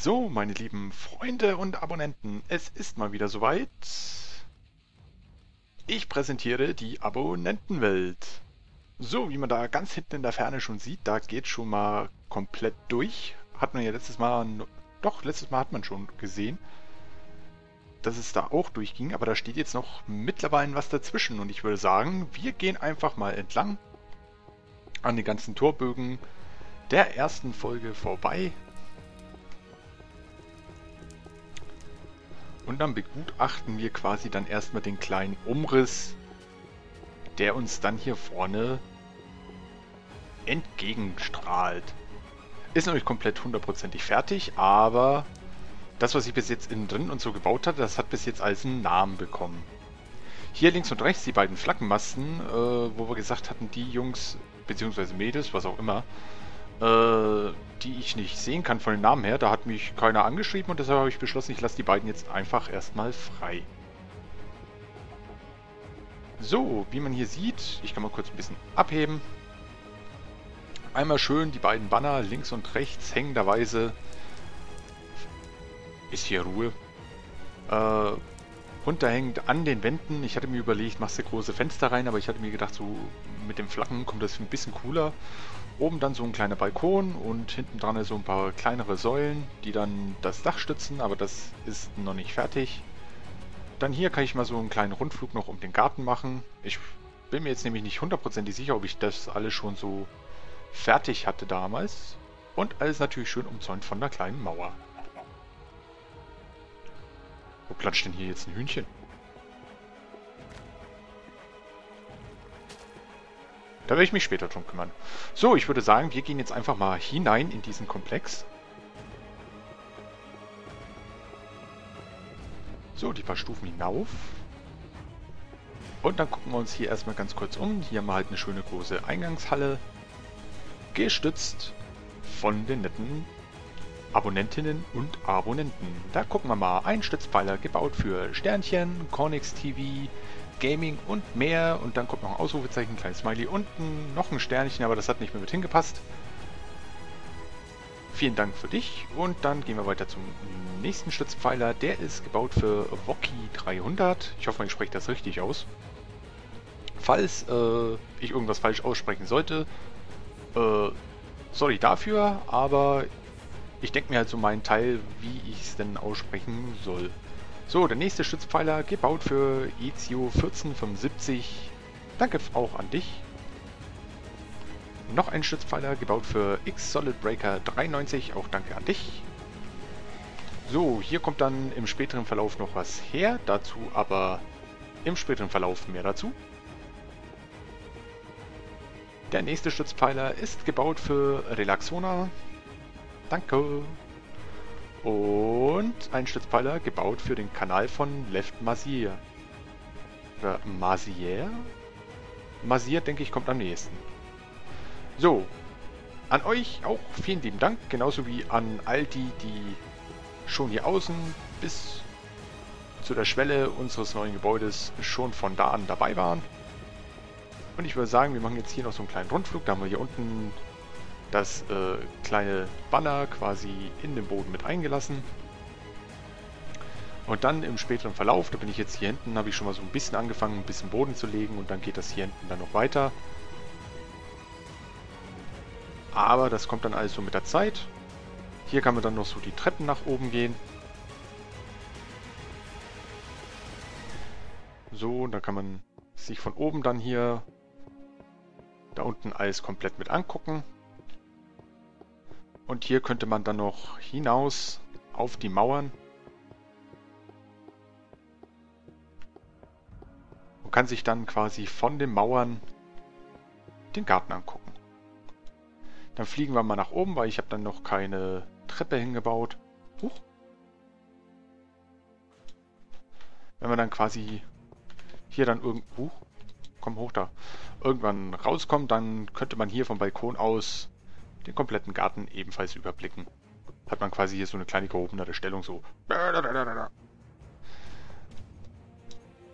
So, meine lieben Freunde und Abonnenten, es ist mal wieder soweit. Ich präsentiere die Abonnentenwelt. So, wie man da ganz hinten in der Ferne schon sieht, da geht schon mal komplett durch. Hat man ja letztes Mal, doch, letztes Mal hat man schon gesehen, dass es da auch durchging, aber da steht jetzt noch mittlerweile was dazwischen und ich würde sagen, wir gehen einfach mal entlang an den ganzen Torbögen der ersten Folge vorbei Und dann begutachten wir quasi dann erstmal den kleinen Umriss, der uns dann hier vorne entgegenstrahlt. Ist nicht komplett hundertprozentig fertig, aber das, was ich bis jetzt innen drin und so gebaut hatte, das hat bis jetzt als einen Namen bekommen. Hier links und rechts die beiden Flaggenmasten, äh, wo wir gesagt hatten, die Jungs, beziehungsweise Mädels, was auch immer, äh, die ich nicht sehen kann von den Namen her. Da hat mich keiner angeschrieben und deshalb habe ich beschlossen, ich lasse die beiden jetzt einfach erstmal frei. So, wie man hier sieht, ich kann mal kurz ein bisschen abheben. Einmal schön die beiden Banner links und rechts hängenderweise. Ist hier Ruhe. Äh, runterhängend an den Wänden. Ich hatte mir überlegt, machst du große Fenster rein, aber ich hatte mir gedacht, so mit dem Flaggen kommt das ein bisschen cooler. Oben dann so ein kleiner Balkon und hinten dran so ein paar kleinere Säulen, die dann das Dach stützen, aber das ist noch nicht fertig. Dann hier kann ich mal so einen kleinen Rundflug noch um den Garten machen. Ich bin mir jetzt nämlich nicht hundertprozentig sicher, ob ich das alles schon so fertig hatte damals. Und alles natürlich schön umzäunt von einer kleinen Mauer. Wo platscht denn hier jetzt ein Hühnchen? Da werde ich mich später drum kümmern. So, ich würde sagen, wir gehen jetzt einfach mal hinein in diesen Komplex. So, die paar Stufen hinauf. Und dann gucken wir uns hier erstmal ganz kurz um. Hier haben wir halt eine schöne große Eingangshalle. Gestützt von den netten Abonnentinnen und Abonnenten. Da gucken wir mal. Ein Stützpfeiler gebaut für Sternchen, Cornix TV, Gaming und mehr. Und dann kommt noch ein Ausrufezeichen, ein kleines Smiley unten, noch ein Sternchen, aber das hat nicht mehr mit hingepasst. Vielen Dank für dich. Und dann gehen wir weiter zum nächsten Stützpfeiler. Der ist gebaut für Woki 300. Ich hoffe, ich spreche das richtig aus. Falls äh, ich irgendwas falsch aussprechen sollte, äh, sorry dafür, aber ich denke mir halt so meinen Teil, wie ich es denn aussprechen soll. So, der nächste Stützpfeiler, gebaut für Ezio 1475. Danke auch an dich. Noch ein Stützpfeiler, gebaut für X Solid Breaker 93. Auch danke an dich. So, hier kommt dann im späteren Verlauf noch was her. Dazu aber im späteren Verlauf mehr dazu. Der nächste Stützpfeiler ist gebaut für Relaxona. Danke. Und ein Stützpfeiler gebaut für den Kanal von Left Mazier. Oder Mazier? Mazier, denke ich, kommt am nächsten. So, an euch auch vielen lieben Dank, genauso wie an all die, die schon hier außen bis zu der Schwelle unseres neuen Gebäudes schon von da an dabei waren. Und ich würde sagen, wir machen jetzt hier noch so einen kleinen Rundflug. Da haben wir hier unten das äh, kleine Banner quasi in den Boden mit eingelassen. Und dann im späteren Verlauf, da bin ich jetzt hier hinten, habe ich schon mal so ein bisschen angefangen, ein bisschen Boden zu legen und dann geht das hier hinten dann noch weiter. Aber das kommt dann alles so mit der Zeit. Hier kann man dann noch so die Treppen nach oben gehen. So, und da kann man sich von oben dann hier da unten alles komplett mit angucken. Und hier könnte man dann noch hinaus auf die Mauern. Und kann sich dann quasi von den Mauern den Garten angucken. Dann fliegen wir mal nach oben, weil ich habe dann noch keine Treppe hingebaut. Huch. Wenn wir dann quasi hier dann irgendwo... Komm hoch da. Irgendwann rauskommt, dann könnte man hier vom Balkon aus den kompletten Garten ebenfalls überblicken. Hat man quasi hier so eine kleine gehobenere Stellung, so.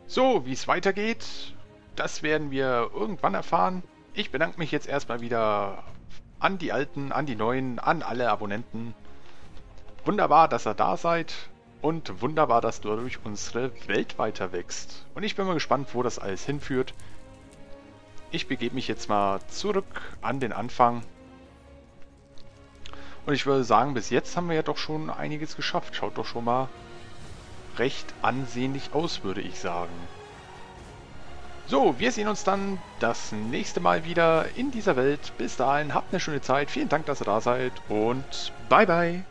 So, wie es weitergeht, das werden wir irgendwann erfahren. Ich bedanke mich jetzt erstmal wieder an die Alten, an die Neuen, an alle Abonnenten. Wunderbar, dass ihr da seid. Und wunderbar, dass dadurch unsere Welt weiter wächst. Und ich bin mal gespannt, wo das alles hinführt. Ich begebe mich jetzt mal zurück an den Anfang. Und ich würde sagen, bis jetzt haben wir ja doch schon einiges geschafft. Schaut doch schon mal recht ansehnlich aus, würde ich sagen. So, wir sehen uns dann das nächste Mal wieder in dieser Welt. Bis dahin, habt eine schöne Zeit. Vielen Dank, dass ihr da seid und bye bye.